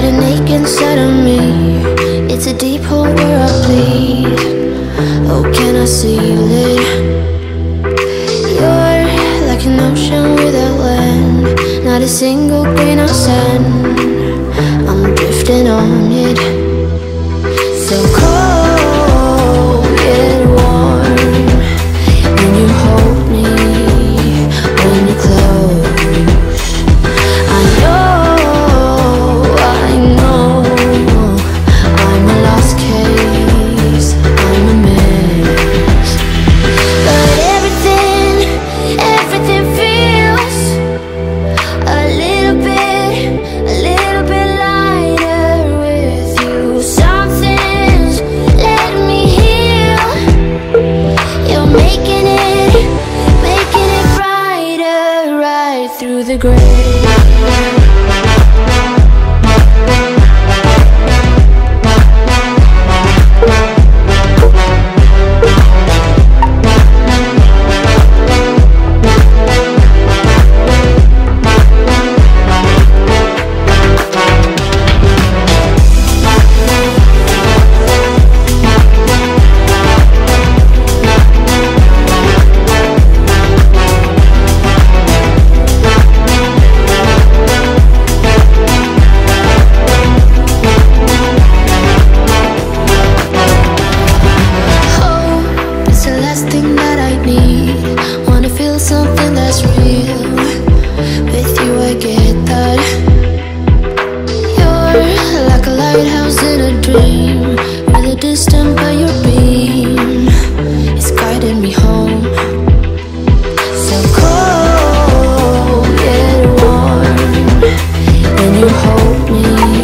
Got an ache inside of me. It's a deep hole where I bleed. Oh, can I seal it? You're like an ocean without land Not a single grain of sand. I'm drifting on it. hold me.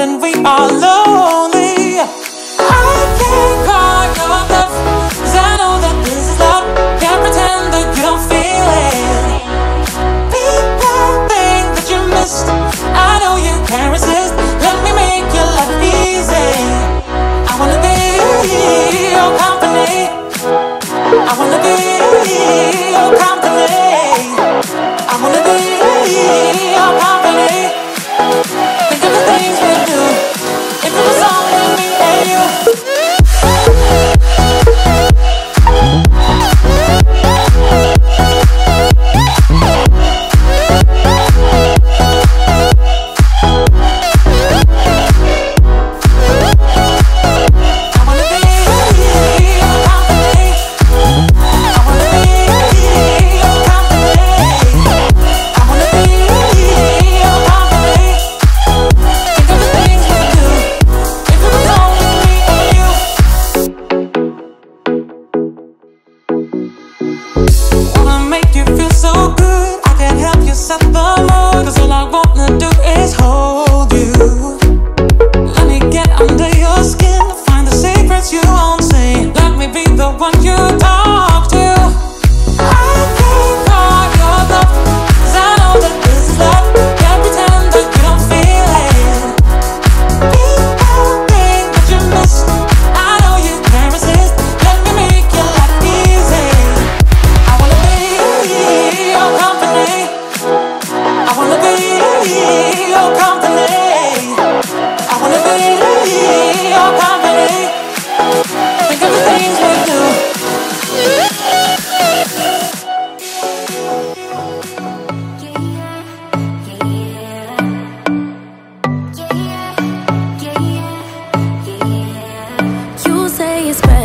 And we are lonely. I can't call your bluff, cause I know that this is love. Can't pretend that you don't feel it. Be that thing that you missed. I know you can't resist. Let me make your life easy. I wanna be your company. I wanna be.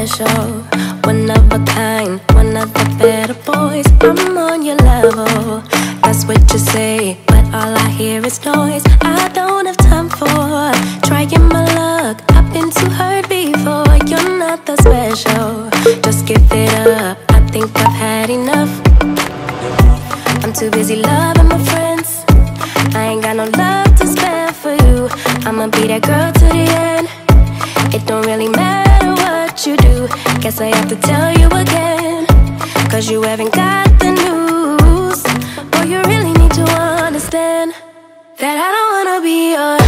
special, one of a kind, one of the better boys. I'm on your level, that's what you say, but all I hear is noise. I don't have time for trying my luck. I've been too hurt before. You're not that special, just give it up. to tell you again. Cause you haven't got the news. Boy, you really need to understand That I don't wanna be your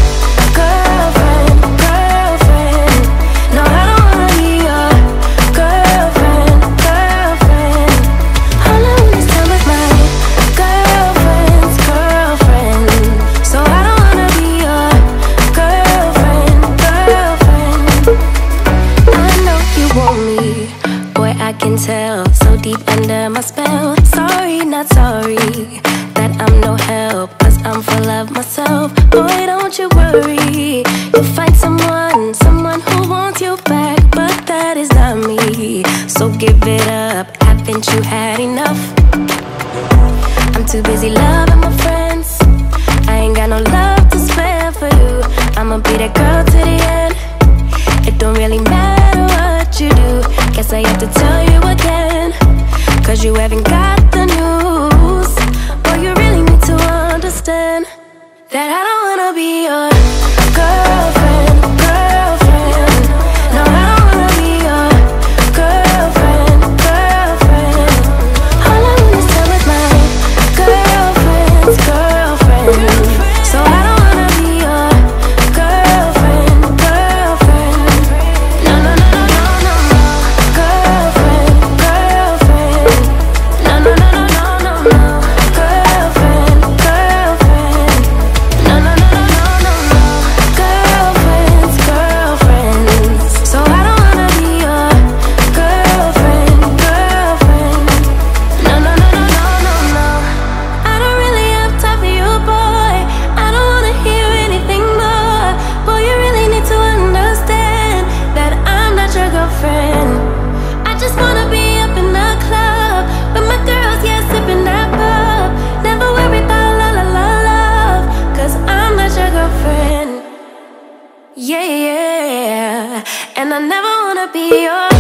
had enough. I'm too busy loving my friends. I ain't got no love to spare for you. I'ma be that girl to the end. It don't really matter what you do. Guess I have to tell you again. Cause you haven't got the news. Boy, you really need to understand that I don't wanna be your. girlfriend. Yeah, yeah, yeah. And I never wanna be your.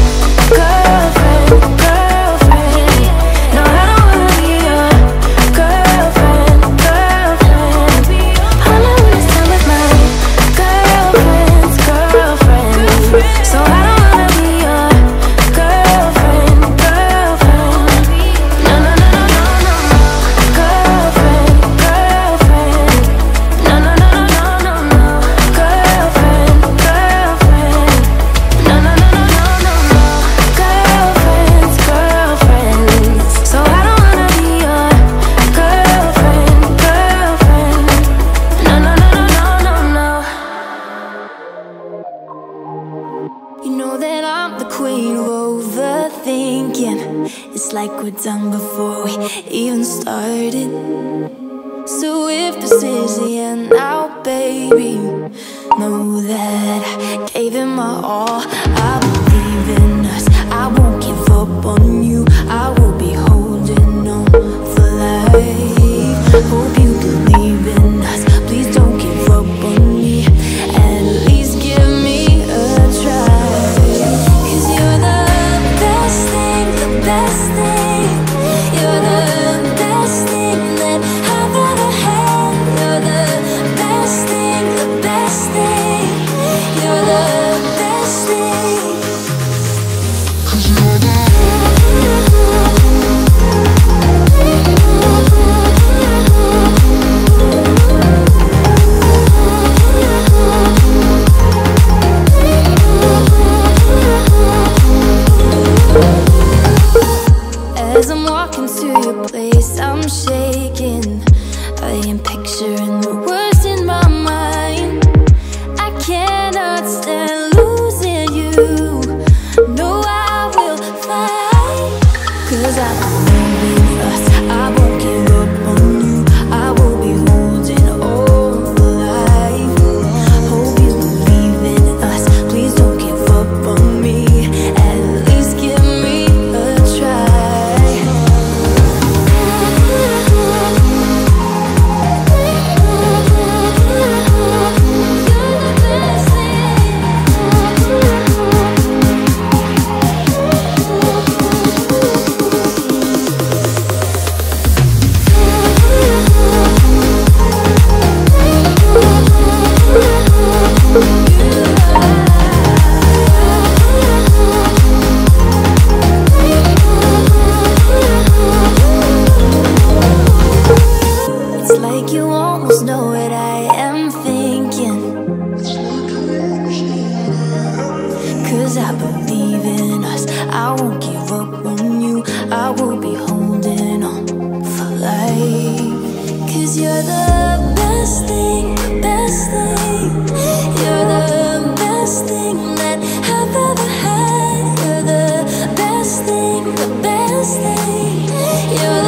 The best thing.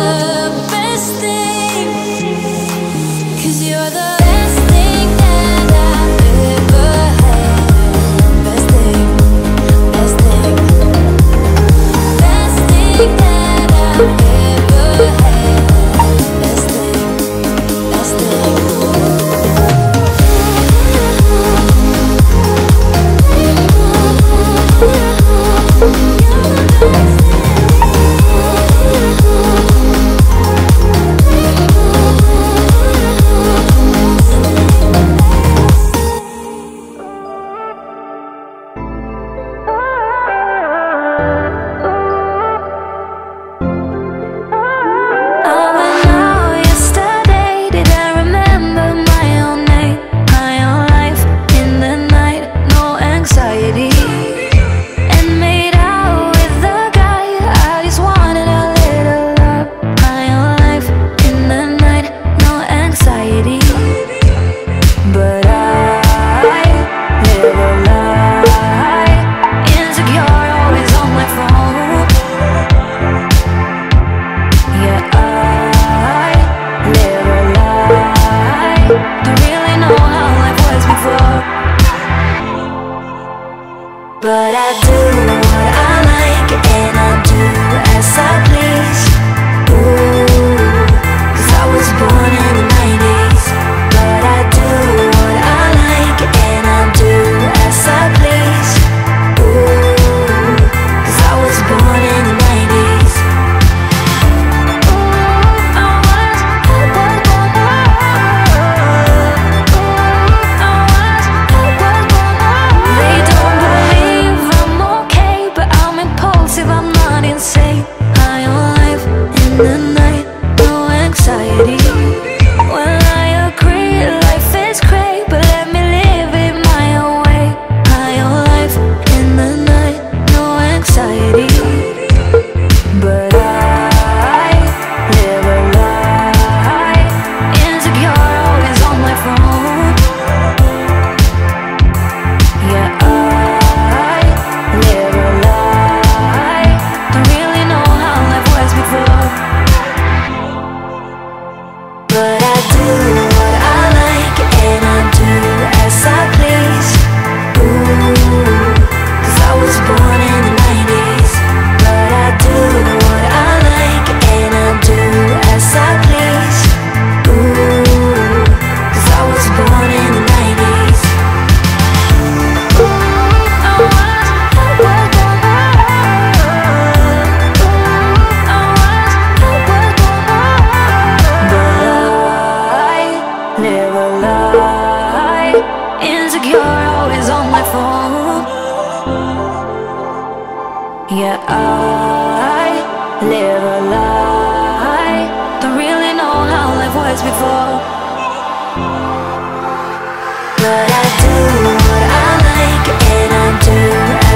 But I do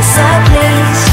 us place